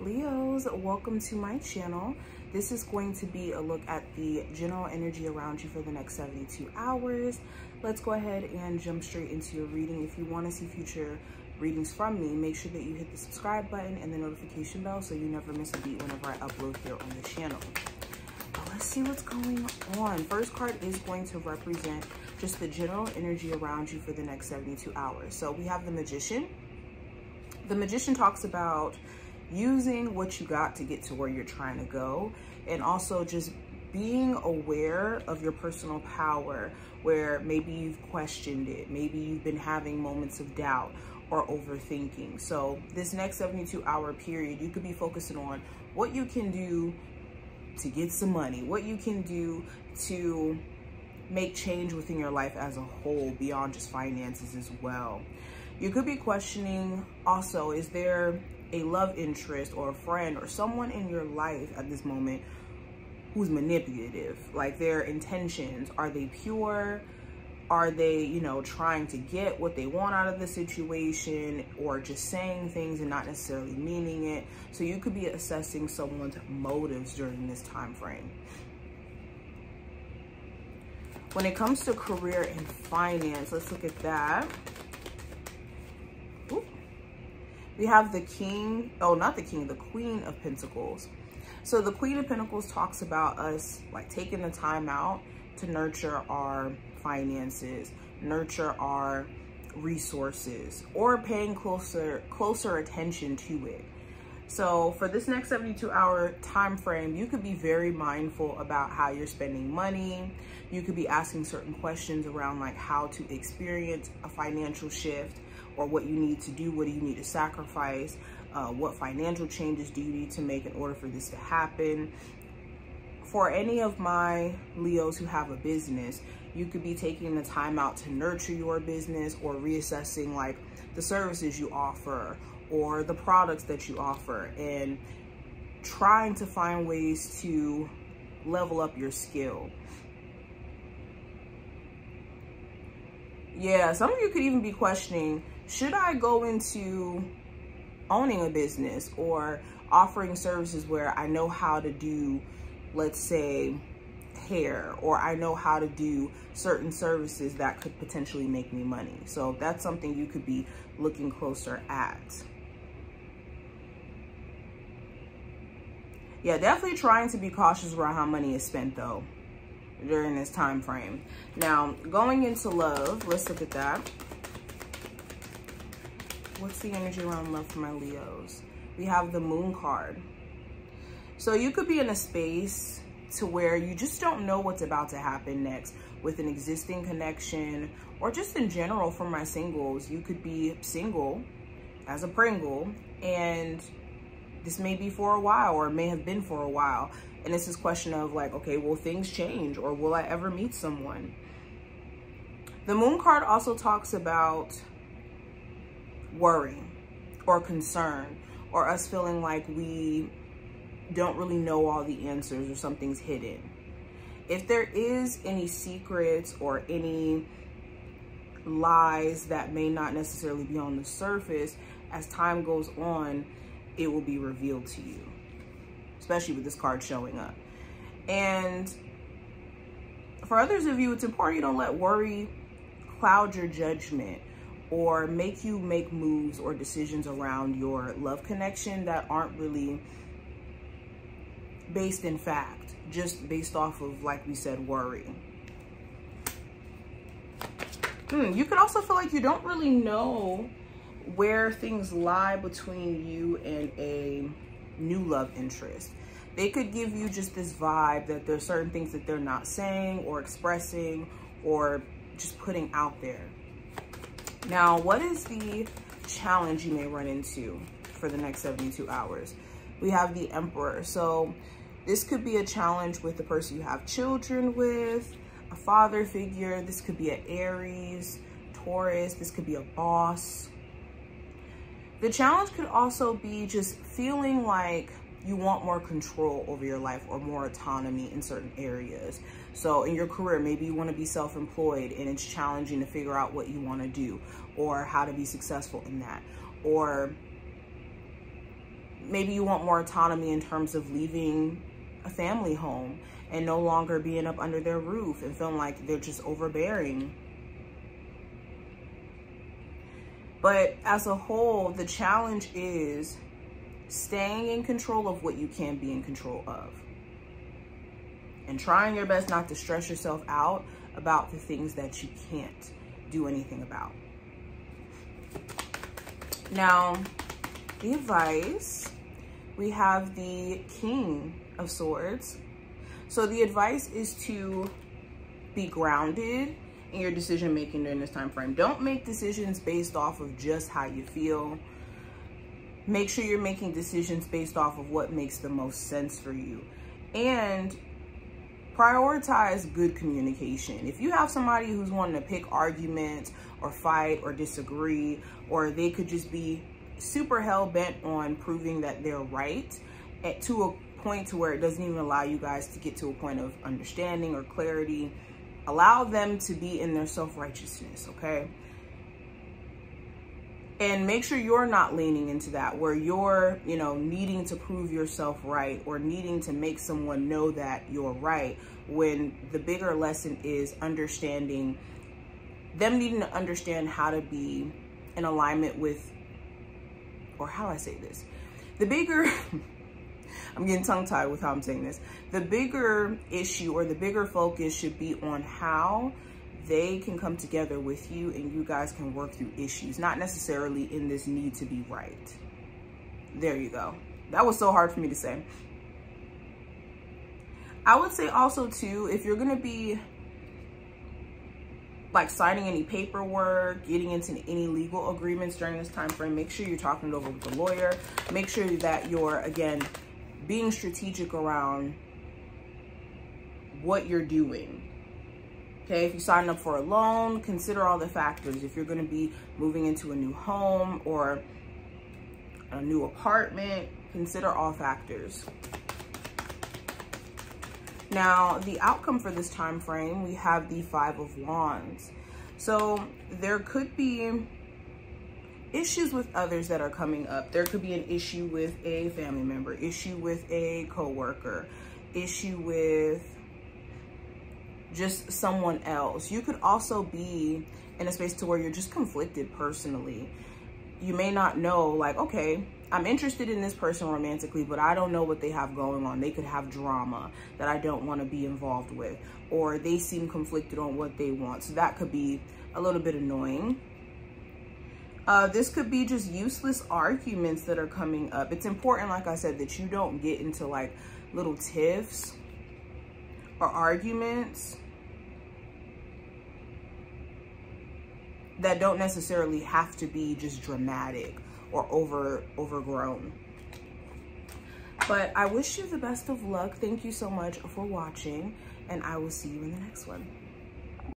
Leos, welcome to my channel. This is going to be a look at the general energy around you for the next 72 hours. Let's go ahead and jump straight into your reading. If you want to see future readings from me, make sure that you hit the subscribe button and the notification bell so you never miss a beat whenever I upload here on the channel. But let's see what's going on. First card is going to represent just the general energy around you for the next 72 hours. So we have the Magician. The Magician talks about using what you got to get to where you're trying to go and also just being aware of your personal power where maybe you've questioned it maybe you've been having moments of doubt or overthinking. So this next 72 hour period you could be focusing on what you can do to get some money what you can do to make change within your life as a whole beyond just finances as well. You could be questioning also is there a love interest or a friend or someone in your life at this moment who's manipulative. Like their intentions are they pure? Are they you know trying to get what they want out of the situation or just saying things and not necessarily meaning it? So you could be assessing someone's motives during this time frame. When it comes to career and finance let's look at that we have the king, oh, not the king, the queen of pentacles. So the queen of pentacles talks about us like taking the time out to nurture our finances, nurture our resources, or paying closer, closer attention to it. So for this next 72 hour time frame, you could be very mindful about how you're spending money. You could be asking certain questions around like how to experience a financial shift or what you need to do, what do you need to sacrifice, uh, what financial changes do you need to make in order for this to happen. For any of my Leos who have a business, you could be taking the time out to nurture your business or reassessing like the services you offer or the products that you offer and trying to find ways to level up your skill. Yeah, some of you could even be questioning should I go into owning a business or offering services where I know how to do, let's say, hair, or I know how to do certain services that could potentially make me money. So that's something you could be looking closer at. Yeah, definitely trying to be cautious around how money is spent though during this time frame. Now, going into love, let's look at that. What's the energy around love for my Leos? We have the moon card. So you could be in a space to where you just don't know what's about to happen next with an existing connection or just in general for my singles. You could be single as a Pringle and this may be for a while or may have been for a while. And it's this question of like, okay, will things change or will I ever meet someone? The moon card also talks about worry or concern or us feeling like we don't really know all the answers or something's hidden. If there is any secrets or any lies that may not necessarily be on the surface, as time goes on, it will be revealed to you, especially with this card showing up. And for others of you, it's important you don't let worry cloud your judgment or make you make moves or decisions around your love connection that aren't really based in fact, just based off of, like we said, worry. Hmm, you could also feel like you don't really know where things lie between you and a new love interest. They could give you just this vibe that there's certain things that they're not saying or expressing or just putting out there. Now, what is the challenge you may run into for the next 72 hours? We have the Emperor. So this could be a challenge with the person you have children with, a father figure. This could be an Aries, Taurus. This could be a boss. The challenge could also be just feeling like you want more control over your life or more autonomy in certain areas. So in your career, maybe you want to be self-employed and it's challenging to figure out what you want to do or how to be successful in that. Or maybe you want more autonomy in terms of leaving a family home and no longer being up under their roof and feeling like they're just overbearing. But as a whole, the challenge is staying in control of what you can be in control of. And trying your best not to stress yourself out about the things that you can't do anything about. Now, the advice, we have the King of Swords. So the advice is to be grounded in your decision making during this time frame. Don't make decisions based off of just how you feel. Make sure you're making decisions based off of what makes the most sense for you. And prioritize good communication. If you have somebody who's wanting to pick arguments or fight or disagree, or they could just be super hell bent on proving that they're right at, to a point to where it doesn't even allow you guys to get to a point of understanding or clarity, allow them to be in their self-righteousness, okay? And make sure you're not leaning into that where you're you know needing to prove yourself right or needing to make someone know that you're right when the bigger lesson is understanding them needing to understand how to be in alignment with or how I say this the bigger I'm getting tongue tied with how I'm saying this the bigger issue or the bigger focus should be on how they can come together with you and you guys can work through issues, not necessarily in this need to be right. There you go. That was so hard for me to say. I would say also too, if you're gonna be like signing any paperwork, getting into any legal agreements during this time frame, make sure you're talking it over with a lawyer. Make sure that you're, again, being strategic around what you're doing Okay, if you sign up for a loan, consider all the factors. If you're gonna be moving into a new home or a new apartment, consider all factors. Now, the outcome for this time frame, we have the Five of Wands. So there could be issues with others that are coming up. There could be an issue with a family member, issue with a coworker, issue with just someone else. You could also be in a space to where you're just conflicted personally. You may not know like, okay, I'm interested in this person romantically, but I don't know what they have going on. They could have drama that I don't want to be involved with, or they seem conflicted on what they want. So that could be a little bit annoying. Uh, this could be just useless arguments that are coming up. It's important, like I said, that you don't get into like little tiffs or arguments that don't necessarily have to be just dramatic or over overgrown. But I wish you the best of luck. Thank you so much for watching and I will see you in the next one.